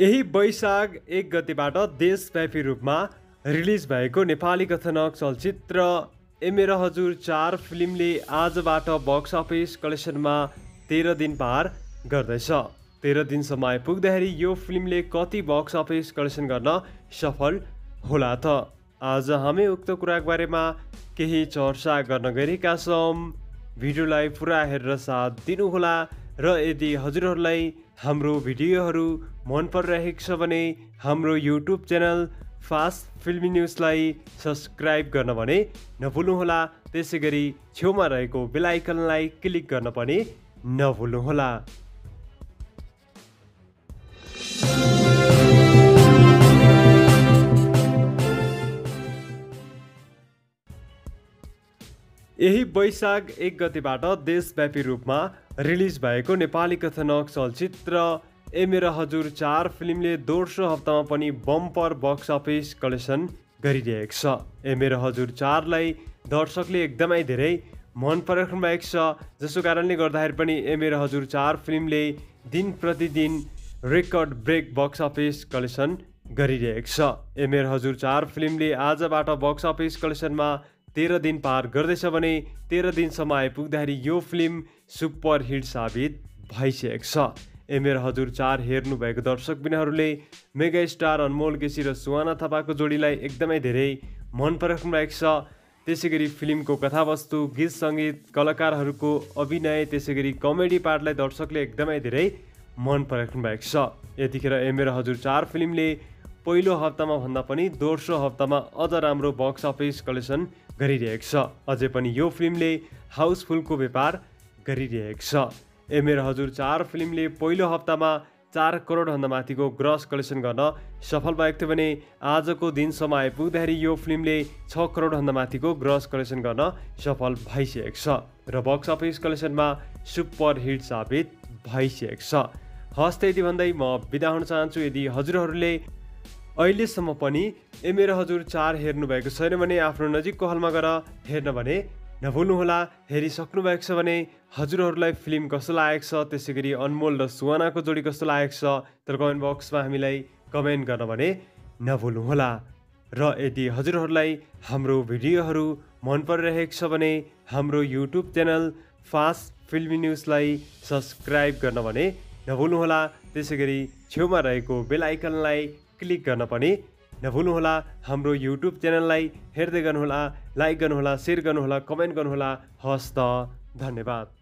यही वैशाख एक गतिबाट देशव्यापी रूपमा रिलिज भएको नेपाली कथनक चलचित्र ए मेरा हजुर चार फिल्मले आजबाट बक्स अफिस कलेक्सनमा तेह्र दिन पार गर्दैछ। तेह्र दिनसम्म आइपुग्दाखेरि यो फिल्मले कति बक्स अफिस कलेक्सन गर्न सफल होला त? आज हामी उक्त कुराको बारेमा केही चर्चा गर्न गएका छौँ। भिडियोलाई पुरा हेरेर साथ दिनुहोला। र यदि हजुरहरूलाई हाम्रो भिडियोहरू मन परिरहेको छ भने हाम्रो युट्युब च्यानल फास्ट फिल्मी न्युजलाई सब्सक्राइब गर्न भने नभुल्नुहोला। त्यसै गरी छेउमा रहेको बेलायकनलाई क्लिक गर्न पनि नभुल्नुहोला। यही वैशाख एक गतिबाट देशव्यापी रूपमा रिलिज भएको नेपाली कथनक चलचित्र ए हजुर चार फिल्मले दोस्रो हप्तामा पनि बम्पर बक्स अफिस कलेक्सन गरिरहेको छ। ए मेरो हजुर चारलाई दर्शकले एकदमै धेरै मन पराउनु भएको छ। जसको कारणले गर्दाखेरि पनि ए हजुर चार फिल्मले दिन प्रतिदिन record break box office collection गरिरहेको छ। ए हजुर चार फिल्मले आजबाट बक्स अफिस कलेक्सनमा तेह्र दिन पार गर्दैछ भने तेह्र दिनसम्म आइपुग्दाखेरि यो फिल्म सुपर हिट साबित भइसकेको छ। एमेर हजुर चार हेर्नुभएको दर्शकबिनहरूले मेगा स्टार अनमोल केसी र सुहाना थापाको जोडीलाई एकदमै धेरै मन पराउनु भएको छ। त्यसै गरी फिल्मको कथावस्तु गीत सङ्गीत कलाकारहरूको अभिनय त्यसै गरी कमेडी पार्टलाई दर्शकले एकदमै धेरै मन पराउनु भएको छ। यतिखेर एमेर हजुर चार फिल्मले पहिलो हप्तामा भन्दा पनि दोस्रो हप्तामा अझ राम्रो बक्स अफिस कलेक्सन गरिरहेको छ। अझै पनि यो फिल्मले हाउसफुलको व्यापार गरिरहेको छ। एमेर हजुर चार फिल्मले पहिलो हप्तामा चार करोडभन्दा माथिको ग्रस कलेक्सन गर्न सफल भएको थियो भने आजको दिनसम्म आइपुग्दाखेरि यो फिल्मले छ करोडभन्दा माथिको ग्रस कलेक्सन गर्न सफल भइसकेको छ र बक्स अफिस कलेक्सनमा सुपर हिट साबित भइसकेको छ। हस् यति भन्दै म बिदा हुन चाहन्छु। यदि हजुरहरूले अहिलेसम्म पनि ए मेरो हजुर चार हेर्नुभएको छैन भने आफ्नो नजिकको हलमा गएर हेर्न भने नभुल्नुहोला हेरिसक्नु भएको छ भने हजुरहरूलाई फिल्म कस्तो लागेको छ त्यसै गरी अनमोल र सुवानाको जोडी कस्तो लागेको छ तर कमेन्ट बक्समा हामीलाई कमेन्ट गर्न भने नभुल्नुहोला र यदि हजुरहरूलाई हाम्रो भिडियोहरू मन परिरहेको छ भने हाम्रो युट्युब च्यानल फास्ट फिल्मी न्युजलाई सब्सक्राइब गर्न भने नभुल्नुहोला त्यसै गरी छेउमा रहेको बेल आइकनलाई क्लिक गर्न पनि नभुल्नुहोला। हाम्रो युट्युब च्यानललाई हेर्दै गर्नुहोला लाइक गर्नुहोला सेयर गर्नुहोला कमेन्ट गर्नुहोला। हस् त धन्यवाद।